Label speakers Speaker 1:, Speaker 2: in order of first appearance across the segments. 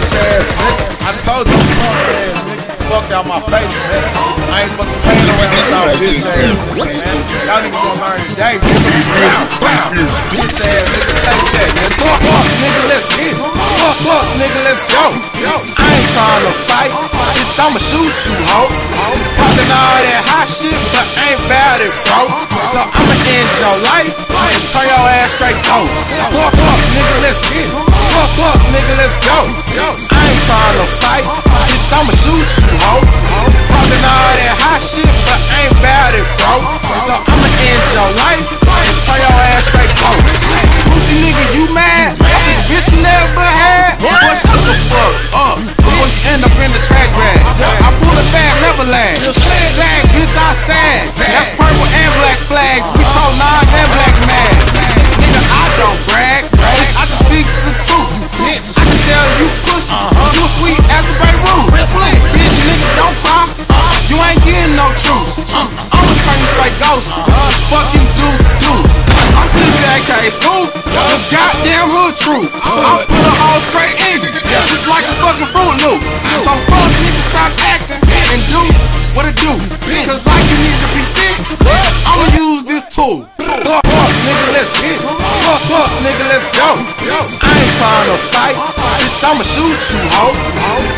Speaker 1: ass nigga. I told you, punk ass nigga. Fuck out my face, man. I ain't fucking playing around with y'all bitch ass nigga, man. Y'all niggas gonna learn today, nigga. Bow, bow. Bitch ass nigga, take that, man. Fuck, fuck, nigga, let's get it. Fuck, fuck, nigga, let's go. I ain't trying to fight. Bitch, I'ma shoot you, ho. Talking all that hot shit, but ain't about it, bro. So I'ma end your life and turn your ass straight ghost. Fuck, fuck, let's go. I ain't trying to fight. Bitch, I'ma shoot you, ho. Ghost. Fucking deuce, deuce. I'm Sleepy aka Scoop. The goddamn hood truth. I put a hole straight in you. Just like a fucking fruit loop. So fuck niggas stop acting and do what it do. Cause like you need to be fixed. I'ma use this tool. Fuck, fuck, nigga, let's get. Fuck, fuck, nigga, let's go. I ain't trying to fight. Bitch, I'ma shoot you, ho.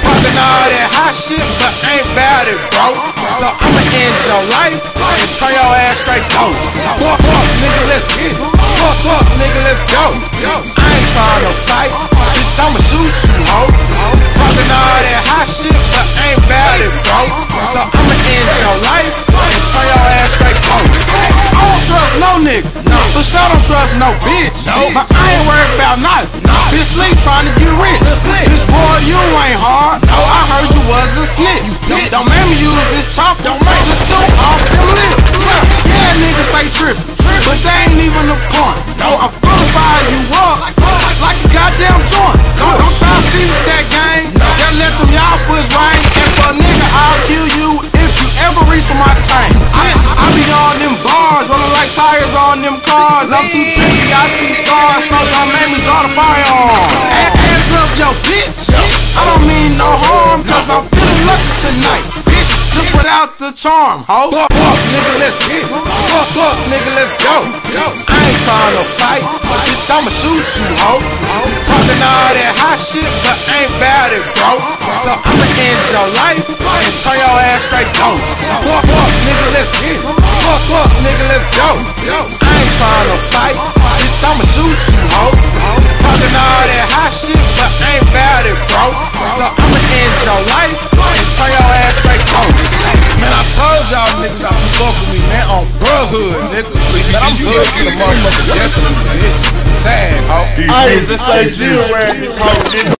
Speaker 1: Talking all that hot shit, but ain't about it, bro. So I'ma end your life and turn your ass straight ghost. Fuck, fuck, nigga, let's get it. Fuck, fuck, nigga, let's go. I ain't trying to fight. Bitch, I'ma shoot you, ho. Talking all that hot shit, but ain't about it, bro. So I'ma end your life and turn your ass straight ghost. I don't trust no nigga. For sure don't trust no bitch. But I ain't worried about nothing. Bitch sleep trying to get rich. Bitch boy, you ain't hard. I heard you was a snitch. Don't make me use this chop. Don't make to shoot off them lips. Yeah, niggas stay trippin'. But they ain't even the point. No, I'm gonna fire you up like a goddamn joint. Don't try to steal that gang. Just let them y'all push rain. And for a nigga, I'll kill you if you ever reach for my chain. I, I be on them bars, rolling like tires on them cars. I'm too tricky, I see stars, so don't make me draw the firearm. Hands up, yo, bitch. Charm, ho. Fuck, fuck, nigga, let's get. Fuck, fuck, nigga, let's go. I ain't trying to fight. Bitch, I'ma shoot you, ho. Talking all that hot shit, but ain't about it, bro. So I'ma end your life and turn your ass straight ghost. Fuck, fuck, nigga, let's get. Fuck, fuck, nigga, let's go. I ain't trying to fight. Bitch, I'ma Man, I'm to the motherfucking death of me, bitch. Sad, ho.
Speaker 2: I is this like zero around this whole nigga.